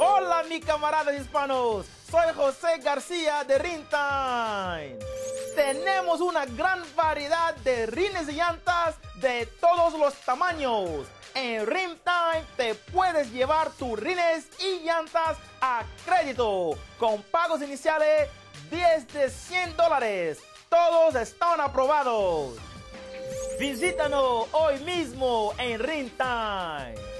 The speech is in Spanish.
Hola mi camaradas hispanos, soy José García de Rintime. Tenemos una gran variedad de rines y llantas de todos los tamaños. En Rimtime te puedes llevar tus rines y llantas a crédito con pagos iniciales 10 de 100 dólares. Todos están aprobados. Visítanos hoy mismo en Rimtime.